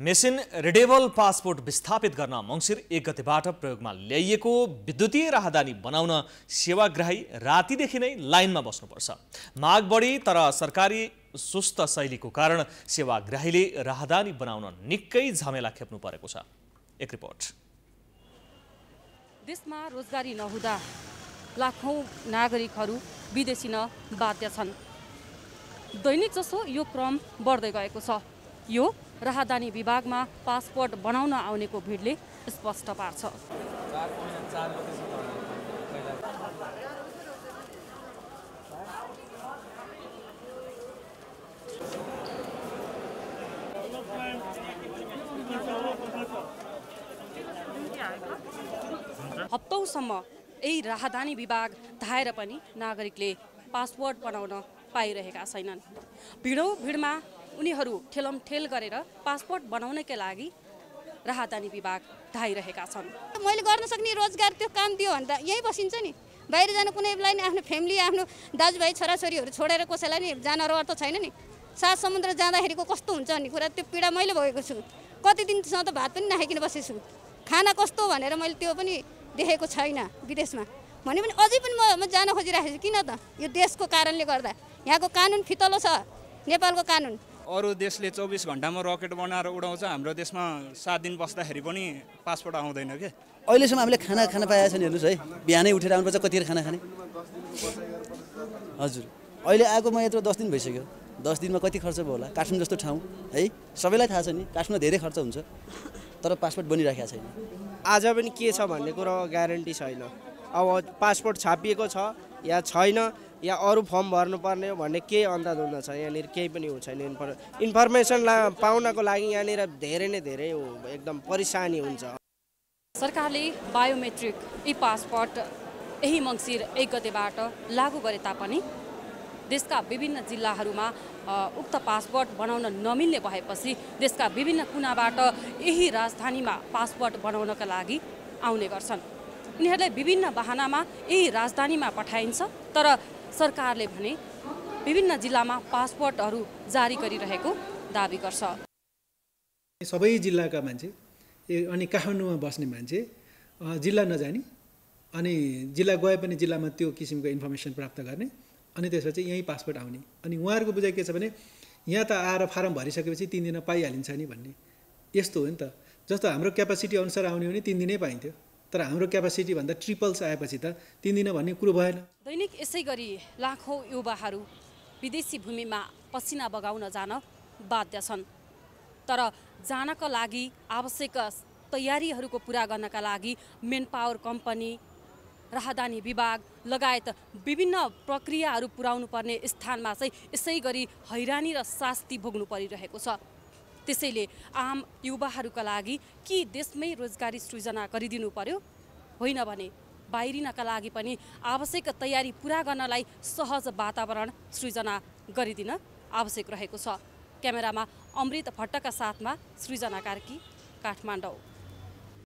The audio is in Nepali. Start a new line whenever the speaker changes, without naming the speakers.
मेसिन रिडेबल पासपोर्ट विस्थापित गर्न मङ्सिर एक गतेबाट प्रयोगमा ल्याइएको विद्युतीय राहदानी बनाउन सेवाग्राही रातिदेखि नै लाइनमा बस्नुपर्छ। माग बढी तर सरकारी सुस्त शैलीको कारण सेवाग्राहीले राहदानी बनाउन निकै झमेला खेप्नु परेको छ। एक रिपोर्ट।
देशमा रोजगारी नहुँदा लाखौँ नागरिकहरू विदेशिन बाध्य छन्। दैनिक जसो यो क्रम बढ्दै गएको छ। यो राहदानी विभागमा पासपोर्ट बनाउन आउनेको भिडले स्पष्ट पार्छ। हप्तौसम्म यही राहदानी विभाग धाएर पनि नागरिकले पासपोर्ट बनाउन पाइरहेका छैनन्। भिडौँ भिडमा उनीहरू ठेलमठेल गरेर पासपोर्ट बनाउनकै लागि राहदानी विभाग धाइरहेका छन्।
मैले गर्न सक्ने रोजगार त्यो काम दियो भने त यहीँ बसिन्छ नि। बाहिर जानु कुनैलाई नि आफ्नो फ्यामिली आफ्नो दाजुभाइ छोराछोरीहरू छोडेर कसैलाई नि जान रहर त छैन नि। सात समुद्र जाँदाखेरिको कस्तो हुन्छ भन्ने कुरा त्यो पीडा मैले भएको छु। कति दिनसम्म त भात पनि नखाइकन बसेछु। खाना कस्तो भनेर मैले त्यो पनि देखेको छैन विदेशमा। भने पनि अझै पनि म म जान खोजिरहेको छु। किन त? यो देशको कारणले गर्दा। यहाँको कानुन फितलो छ। नेपालको कानुन।
अरू देशले चौबिस घन्टामा रकेट बनाएर उडाउँछ हाम्रो देशमा सात दिन बस्दाखेरि पनि पासपोर्ट आउँदैन के?
अहिलेसम्म हामीले खाना खान पाएको छैन हेर्नुहोस् है। बिहानै उठेर आउनुपर्छ कतिखेर खाना खाने? हजुर। अहिले आएको म यत्रो दस दिन भइसक्यो। दस दिनमा कति खर्च भयो होला? काठमाडौँ जस्तो ठाउँ है? सबैलाई थाहा छ नि काठमाडौँ धेरै खर्च हुन्छ तर पासपोर्ट बनिराखेको छैन।
आज पनि के छ भन्ने कुरो ग्यारेन्टी छैन। अब पासपोर्ट छापिएको छ या छैन या अरू फर्म भर्नुपर्ने हो भन्ने केही हुन छ यहाँनिर केही पनि हो छैन। इन्फर इन्फर्मेसन ला पाउनको लागि यहाँनिर धेरै नै धेरै एकदम परेसानी हुन्छ।
सरकारले बायोमेट्रिक ई पासपोर्ट यही मङ्सिर एक गतेबाट लागू गरे तापनि देशका विभिन्न जिल्लाहरूमा उक्त पासपोर्ट बनाउन नमिल्ने भएपछि देशका विभिन्न कुनाबाट यही राजधानीमा पासपोर्ट बनाउनका लागि आउने गर्छन्। उनीहरूलाई विभिन्न बाहनामा यही राजधानीमा पठाइन्छ तर सरकारले भने विभिन्न जिल्लामा पासपोर्टहरू जारी गरिरहेको दावी गर्छ।
सबै जिल्लाका मान्छे अनि काठमाडौँमा बस्ने मान्छे जिल्ला नजाने अनि जिल्ला गए पनि जिल्लामा त्यो किसिमको इन्फर्मेसन प्राप्त गर्ने अनि त्यसपछि यहीँ पासपोर्ट आउने। अनि उहाँहरूको बुझाइ के छ भने यहाँ त आएर फारम भरिसकेपछि तिन दिन पाइहालिन्छ नि भन्ने। यस्तो हो नि त। जस्तो हाम्रो क्यापासिटी अनुसार आउने हो भने तिन दिनै पाइन्थ्यो। तर हाम्रो क्यापासिटीभन्दा ट्रिपल्स आएपछि त तिन दिन भन्ने कुरो भएन।
दैनिक यसै गरी लाखौँ युवाहरू विदेशी भूमिमा पसिना बगाउन जान बाध्य छन्। तर जानका लागि आवश्यक तयारीहरूको पुरा गर्नका लागि मेन पावर कम्पनी राहदानी विभाग लगायत विभिन्न प्रक्रियाहरू पुर्याउनु पर्ने स्थानमा चाहिँ यसै गरी हैरानी र शास्ति भोग्नु परिरहेको छ। त्यसैले आम युवाहरूका लागि कि देशमै रोजगारी सृजना गरिदिनु पर्यो? होइन भने बाहिरिनका लागि पनि आवश्यक तयारी पुरा गर्नलाई सहज वातावरण सृजना गरिदिन आवश्यक रहेको छ। क्यामेरामा अमृत भट्टका साथमा सृजना कार्की काठमाडौँ।